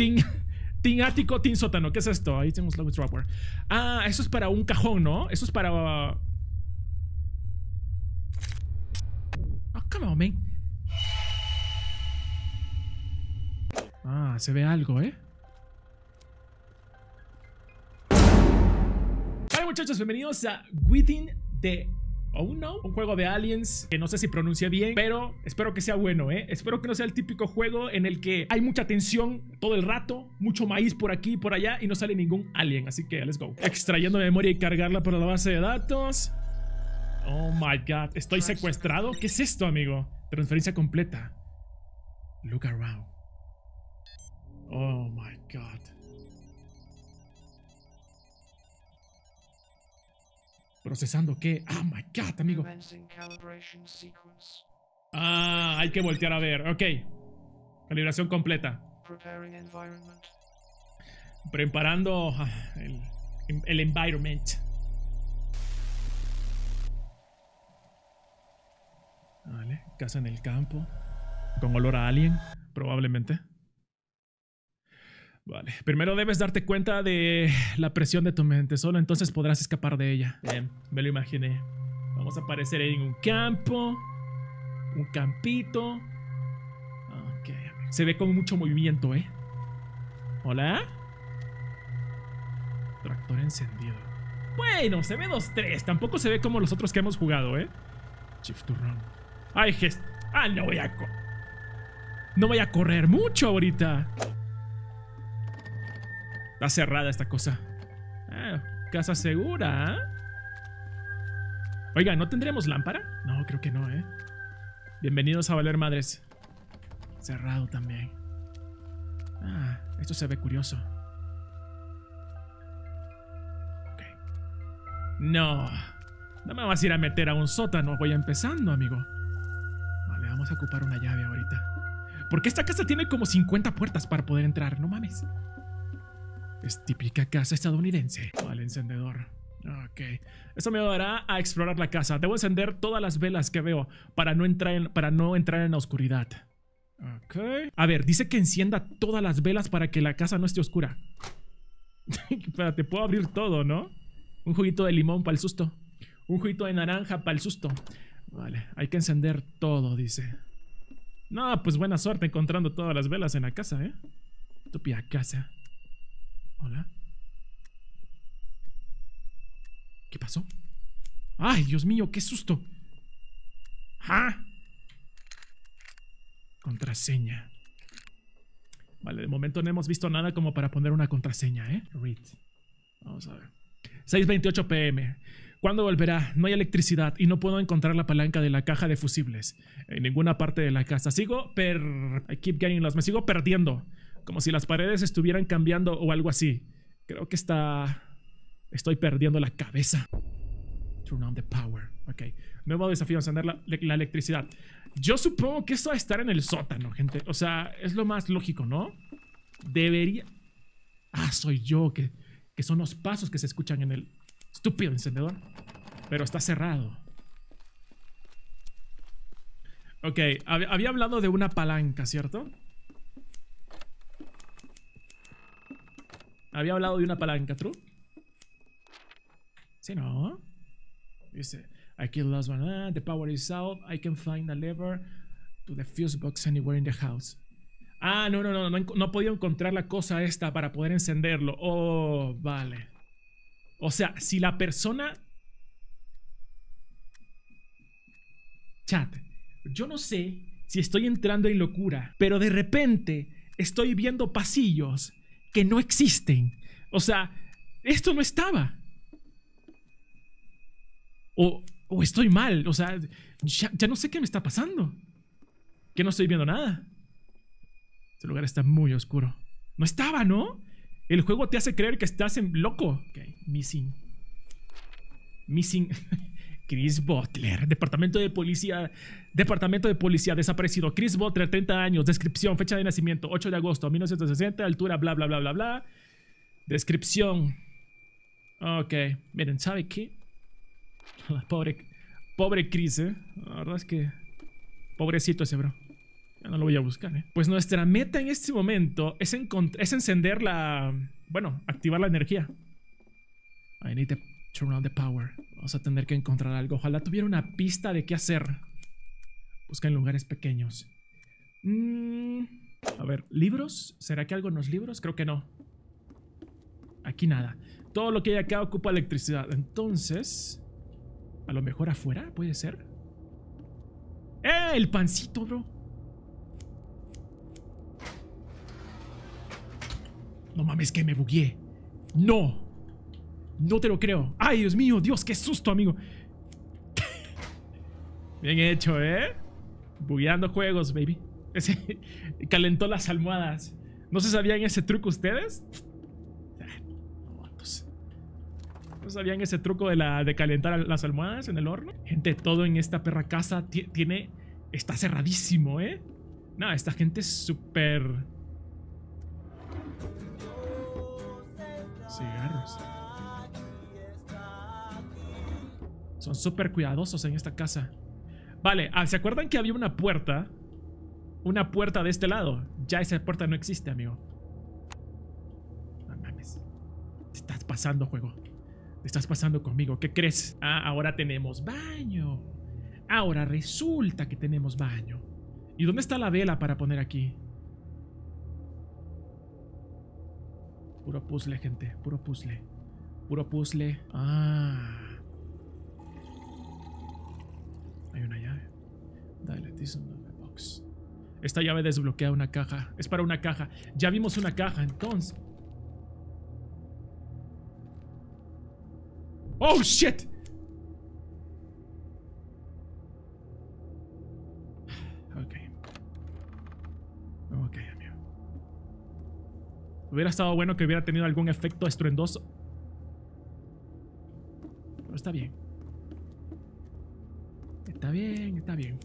Team, ático, Team sótano. ¿Qué es esto? Ahí tenemos Lowest Dropper. Ah, eso es para un cajón, ¿no? Eso es para... Oh, come on, man. Ah, se ve algo, ¿eh? Hola muchachos, bienvenidos a Within the Oh no, un juego de aliens que no sé si pronuncia bien, pero espero que sea bueno, ¿eh? Espero que no sea el típico juego en el que hay mucha tensión todo el rato, mucho maíz por aquí y por allá y no sale ningún alien, así que let's go. Extrayendo memoria y cargarla por la base de datos. Oh my god, ¿estoy secuestrado? ¿Qué es esto, amigo? Transferencia completa. Look around. Oh my god. ¿Procesando qué? Oh my god, amigo. Ah, hay que voltear a ver. Ok. Calibración completa. Preparando ah, el, el environment. Vale, casa en el campo. Con olor a alien, probablemente. Vale, primero debes darte cuenta de la presión de tu mente, solo entonces podrás escapar de ella. Bien, me lo imaginé. Vamos a aparecer en un campo, un campito. Ok, se ve con mucho movimiento, ¿eh? ¿Hola? Tractor encendido. Bueno, se ve 2-3, tampoco se ve como los otros que hemos jugado, ¿eh? Shift to run. Ay, gest... Ah, no voy a... No voy a correr mucho ahorita. Está cerrada esta cosa. Ah, casa segura. ¿eh? Oiga, ¿no tendremos lámpara? No, creo que no, ¿eh? Bienvenidos a Valer Madres. Cerrado también. Ah, esto se ve curioso. Ok. No. No me vas a ir a meter a un sótano. Voy empezando, amigo. Vale, vamos a ocupar una llave ahorita. Porque esta casa tiene como 50 puertas para poder entrar. No mames. Es típica casa estadounidense. Vale, encendedor. Ok. Eso me ayudará a explorar la casa. Debo encender todas las velas que veo para no entrar en, para no entrar en la oscuridad. Ok. A ver, dice que encienda todas las velas para que la casa no esté oscura. Espérate, puedo abrir todo, ¿no? Un juguito de limón para el susto. Un juguito de naranja para el susto. Vale, hay que encender todo, dice. No, pues buena suerte encontrando todas las velas en la casa, ¿eh? Tupia casa. Hola. ¿Qué pasó? ¡Ay, Dios mío, qué susto! ¡Ah! Contraseña. Vale, de momento no hemos visto nada como para poner una contraseña, ¿eh? Read. Vamos a ver. 6.28 pm. ¿Cuándo volverá? No hay electricidad y no puedo encontrar la palanca de la caja de fusibles en ninguna parte de la casa. Sigo per... Keep getting lost. Me sigo perdiendo. Como si las paredes estuvieran cambiando o algo así. Creo que está... Estoy perdiendo la cabeza. Turn on the power. Ok. Nuevo desafío, encender la, la electricidad. Yo supongo que esto va a estar en el sótano, gente. O sea, es lo más lógico, ¿no? Debería... Ah, soy yo, que, que son los pasos que se escuchan en el estúpido encendedor. Pero está cerrado. Ok, había hablado de una palanca, ¿cierto? Había hablado de una palanca, ¿true? Sí, ¿no? Dice, I killed last one. Ah, the power is out. I can find a lever to the fuse box anywhere in the house. Ah, no, no, no, no, no he podido encontrar la cosa esta para poder encenderlo. Oh, vale. O sea, si la persona... Chat, yo no sé si estoy entrando en locura, pero de repente estoy viendo pasillos que no existen. O sea, esto no estaba. O, o estoy mal. O sea, ya, ya, no sé qué me está pasando. Que no estoy viendo nada. Este lugar está muy oscuro. No estaba, ¿no? El juego te hace creer que estás en loco. Ok, missing. Missing. Chris Butler, Departamento de Policía, Departamento de Policía, desaparecido. Chris Butler, 30 años, descripción, fecha de nacimiento, 8 de agosto 1960, altura, bla, bla, bla, bla, bla. Descripción. Ok, miren, ¿sabe qué? Pobre, pobre Chris, ¿eh? La verdad es que... Pobrecito ese bro. Ya no lo voy a buscar, ¿eh? Pues nuestra meta en este momento es, es encender la... Bueno, activar la energía. I need to turn on the power. Vamos a tener que encontrar algo. Ojalá tuviera una pista de qué hacer. Busca en lugares pequeños. Mm, a ver, ¿libros? ¿Será que algo en los libros? Creo que no. Aquí nada. Todo lo que hay acá ocupa electricidad. Entonces... A lo mejor afuera, puede ser. ¡Eh! El pancito, bro. No mames que me bugueé. No. No te lo creo. Ay, Dios mío, Dios, qué susto, amigo. Bien hecho, ¿eh? Bugueando juegos, baby. Ese calentó las almohadas. ¿No se sabían ese truco ustedes? ¿No sabían ese truco de, la, de calentar las almohadas en el horno? Gente, todo en esta perra casa tiene... Está cerradísimo, ¿eh? No, esta gente es súper... Cigarros. Son súper cuidadosos en esta casa. Vale, ah, ¿se acuerdan que había una puerta? Una puerta de este lado. Ya esa puerta no existe, amigo. No mames. Te estás pasando, juego. Te estás pasando conmigo. ¿Qué crees? Ah, ahora tenemos baño. Ahora resulta que tenemos baño. ¿Y dónde está la vela para poner aquí? Puro puzzle, gente. Puro puzzle. Puro puzzle. Ah. Hay una llave. Esta llave desbloquea una caja. Es para una caja. Ya vimos una caja, entonces. ¡Oh, shit! Ok. Ok, amigo. Hubiera estado bueno que hubiera tenido algún efecto estruendoso. Pero está bien. Está bien, está bien.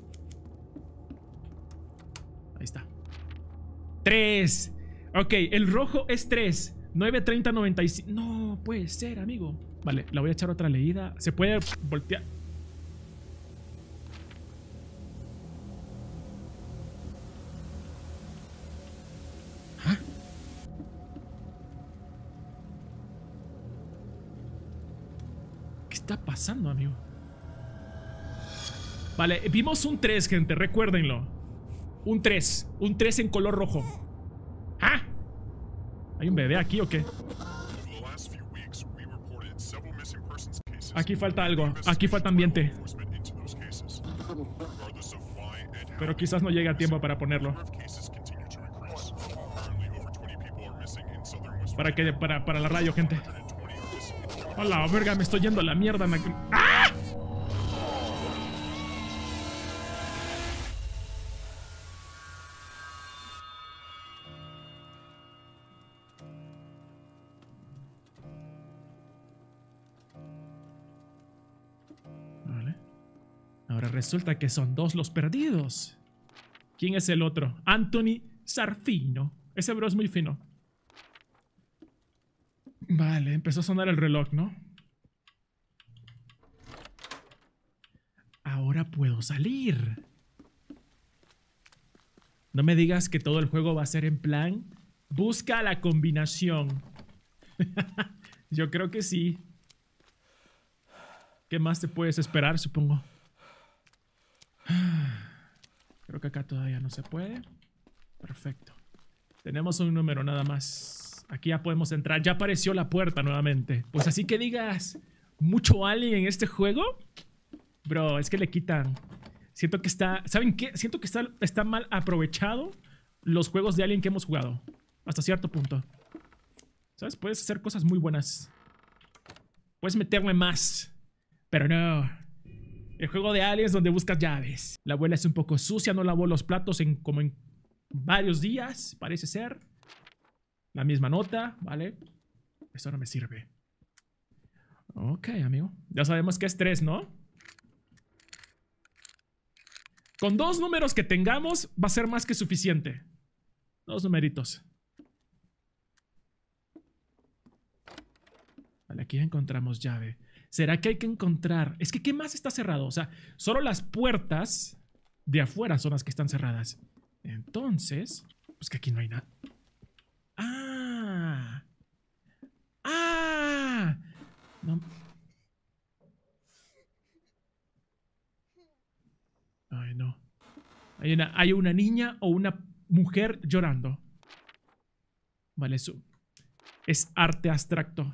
Ahí está. 3. Ok, el rojo es 3. 9, 30, 95. No, puede ser, amigo. Vale, la voy a echar otra leída. Se puede voltear. ¿Ah? ¿Qué está pasando, amigo? Vale, vimos un 3, gente, recuérdenlo. Un 3, un 3 en color rojo. ¿Ah? ¿Hay un bebé aquí o qué? Aquí falta algo, aquí falta ambiente. Pero quizás no llegue a tiempo para ponerlo. ¿Para qué? Para, para la radio, gente. Hola, verga, me estoy yendo a la mierda. ¡Ah! Resulta que son dos los perdidos. ¿Quién es el otro? Anthony Sarfino. Ese bro es muy fino. Vale, empezó a sonar el reloj, ¿no? Ahora puedo salir. No me digas que todo el juego va a ser en plan... Busca la combinación. Yo creo que sí. ¿Qué más te puedes esperar, supongo? Creo que acá todavía no se puede. Perfecto. Tenemos un número nada más. Aquí ya podemos entrar. Ya apareció la puerta nuevamente. Pues así que digas, mucho alien en este juego. Bro, es que le quitan. Siento que está... ¿Saben qué? Siento que está, está mal aprovechado los juegos de alien que hemos jugado. Hasta cierto punto. ¿Sabes? Puedes hacer cosas muy buenas. Puedes meterme más. Pero no. El juego de aliens donde buscas llaves. La abuela es un poco sucia, no lavó los platos en como en varios días, parece ser. La misma nota, ¿vale? Eso no me sirve. Ok, amigo. Ya sabemos que es 3, ¿no? Con dos números que tengamos va a ser más que suficiente. Dos numeritos. Vale, aquí encontramos llave. ¿Será que hay que encontrar? Es que, ¿qué más está cerrado? O sea, solo las puertas de afuera son las que están cerradas. Entonces, pues que aquí no hay nada. ¡Ah! ¡Ah! No. Ay, no. Hay una, hay una niña o una mujer llorando. Vale, eso es arte abstracto.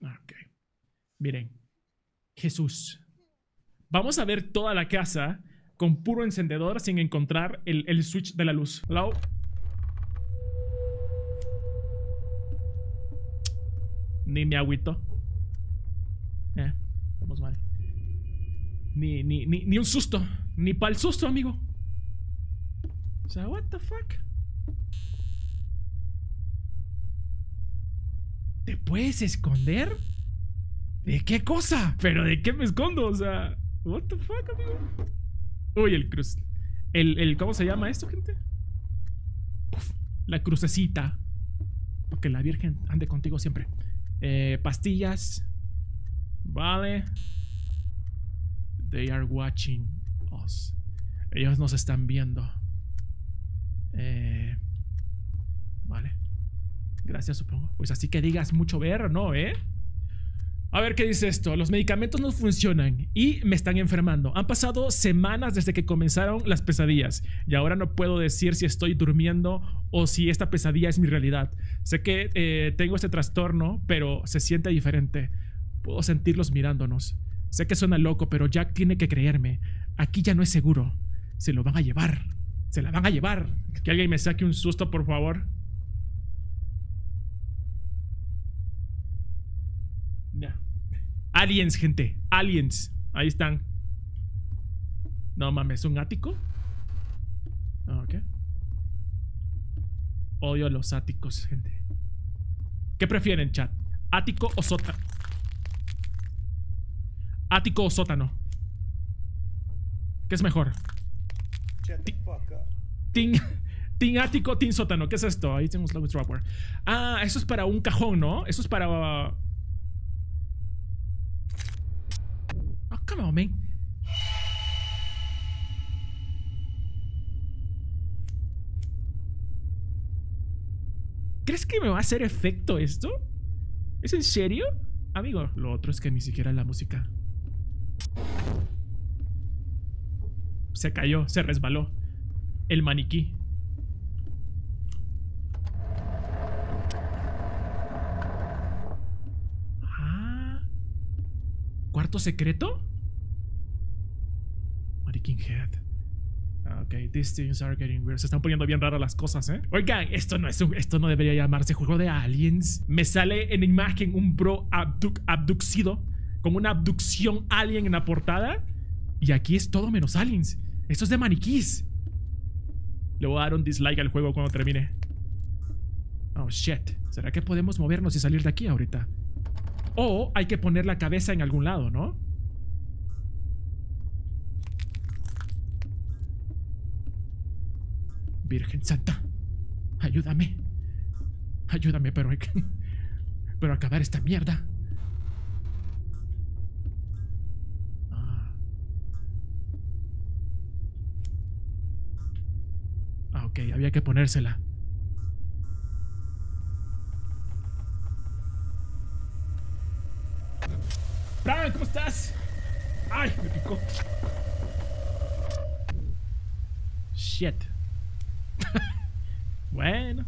Ok. Miren. Jesús. Vamos a ver toda la casa con puro encendedor sin encontrar el, el switch de la luz. Hello. Ni me agüito. Eh, vamos mal. Ni, ni, ni, ni un susto. Ni para el susto, amigo. O sea, what the fuck? ¿Te puedes esconder? ¿De qué cosa? ¿Pero de qué me escondo? O sea, what the fuck, amigo. Uy, el cruz. El, el, ¿Cómo se llama esto, gente? la crucecita. Que la Virgen ande contigo siempre. Eh, pastillas. Vale. They are watching us. Ellos nos están viendo. Eh, vale. Gracias, supongo. Pues así que digas mucho ver, ¿no? ¿Eh? A ver qué dice esto. Los medicamentos no funcionan y me están enfermando. Han pasado semanas desde que comenzaron las pesadillas y ahora no puedo decir si estoy durmiendo o si esta pesadilla es mi realidad. Sé que eh, tengo este trastorno, pero se siente diferente. Puedo sentirlos mirándonos. Sé que suena loco, pero Jack tiene que creerme. Aquí ya no es seguro. Se lo van a llevar. Se la van a llevar. Que alguien me saque un susto, por favor. Aliens, gente. Aliens. Ahí están. No mames, ¿un ático? Ah, ok. Odio a los áticos, gente. ¿Qué prefieren, chat? ¿Ático o sótano? ¿Ático o sótano? ¿Qué es mejor? Team, team ático, team sótano. ¿Qué es esto? Ahí tenemos la Dropper. Ah, eso es para un cajón, ¿no? Eso es para man. ¿Crees que me va a hacer efecto esto? ¿Es en serio? Amigo, lo otro es que ni siquiera la música. Se cayó, se resbaló. El maniquí. Ah. ¿Cuarto secreto? Ok, these things are getting weird. Se están poniendo bien raras las cosas, ¿eh? Oigan, esto no, es esto no debería llamarse juego de aliens. Me sale en imagen un bro abducido, con una abducción alien en la portada. Y aquí es todo menos aliens. Esto es de maniquís. Le voy a dar un dislike al juego cuando termine. Oh, shit. ¿Será que podemos movernos y salir de aquí ahorita? O hay que poner la cabeza en algún lado, ¿no? Virgen Santa, ayúdame. Ayúdame, pero hay que... Pero acabar esta mierda. Ah. ah, ok, había que ponérsela. ¿cómo estás? ¡Ay! Me picó. Shit. bueno.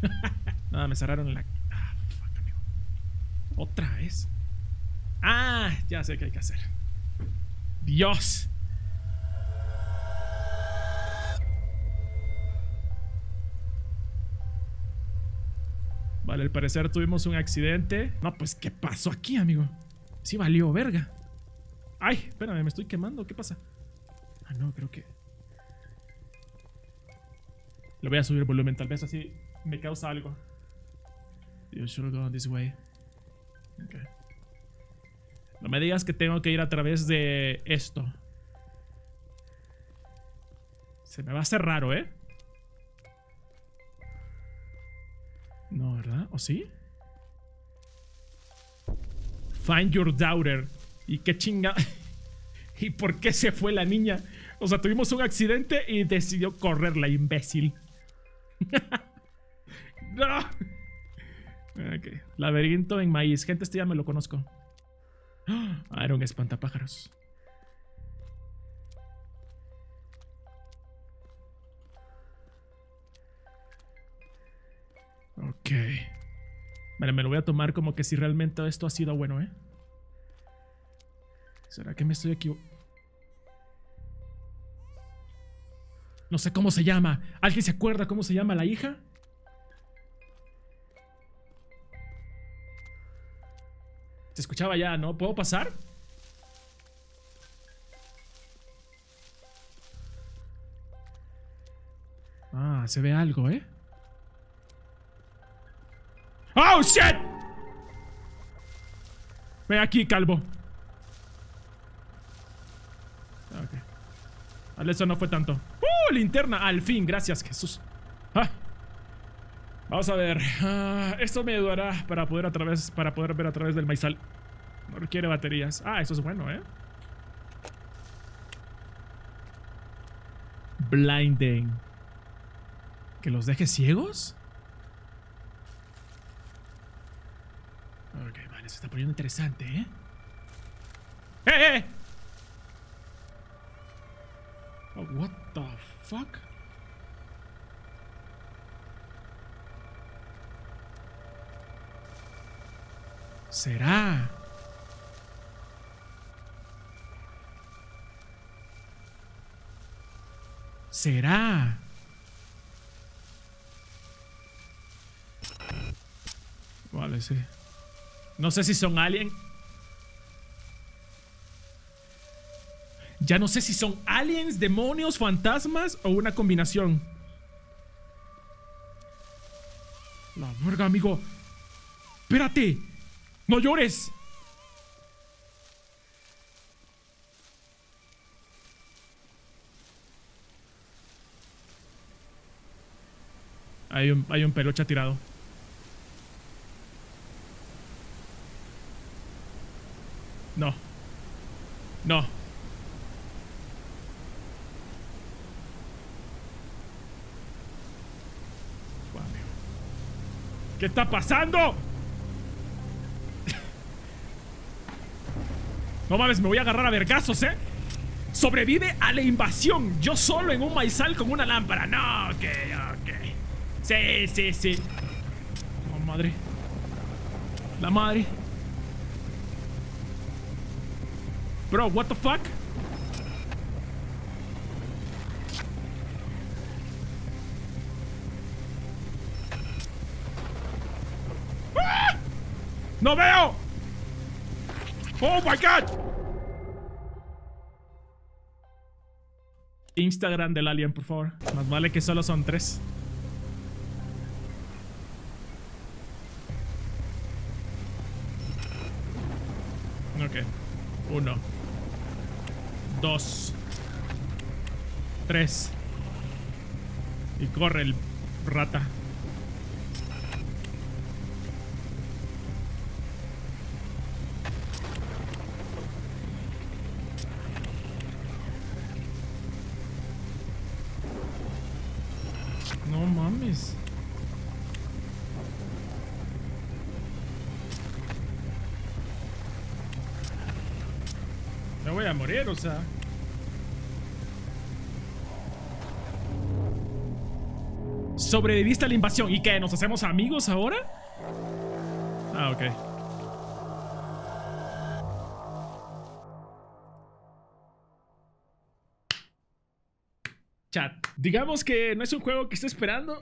Nada, me cerraron la... Ah, amigo. Otra vez. Ah, ya sé qué hay que hacer. Dios. Vale, al parecer tuvimos un accidente. No, pues, ¿qué pasó aquí, amigo? Sí valió verga. Ay, espérame, me estoy quemando. ¿Qué pasa? Ah, no, creo que... Le voy a subir volumen, tal vez así me causa algo. You should go this way. No me digas que tengo que ir a través de esto. Se me va a hacer raro, ¿eh? No, ¿verdad? ¿O sí? Find your daughter. ¿Y qué chinga? ¿Y por qué se fue la niña? O sea, tuvimos un accidente y decidió correr la imbécil. no. Ok. Laberinto en maíz. Gente, este ya me lo conozco. Ah, era un espantapájaros. Ok. Vale, me lo voy a tomar como que si realmente esto ha sido bueno, ¿eh? ¿Será que me estoy equivocando? No sé cómo se llama. ¿Alguien se acuerda cómo se llama la hija? Se escuchaba ya, ¿no? ¿Puedo pasar? Ah, se ve algo, ¿eh? ¡Oh, shit! Ve aquí, calvo. Ok. Eso no fue tanto. ¡Uh! Linterna, al fin, gracias, Jesús. Ah. Vamos a ver. Ah, esto me ayudará para poder, a través, para poder ver a través del maizal. No requiere baterías. Ah, eso es bueno, ¿eh? Blinding. ¿Que los deje ciegos? Ok, vale, se está poniendo interesante, ¿eh? ¡Eh, eh! Oh, the fuck? ¿Será? ¿Será? Vale, sí. No sé si son aliens. Ya no sé si son aliens, demonios, fantasmas o una combinación. La verga, amigo. Espérate. No llores. Hay un, hay un peluche tirado. No. No. ¿Qué está pasando? No mames, me voy a agarrar a vergazos, ¿eh? Sobrevive a la invasión. Yo solo en un maizal con una lámpara. No, ok, ok. Sí, sí, sí. Oh, madre. La madre. Bro, what the fuck? ¡No veo! ¡Oh my god! Instagram del alien, por favor. Más vale que solo son tres. Ok. Uno. Dos. Tres. Y corre el rata. No mames. Me voy a morir, o sea. Sobreviviste a la invasión. ¿Y qué? ¿Nos hacemos amigos ahora? Ah, ok. Digamos que no es un juego que esté esperando.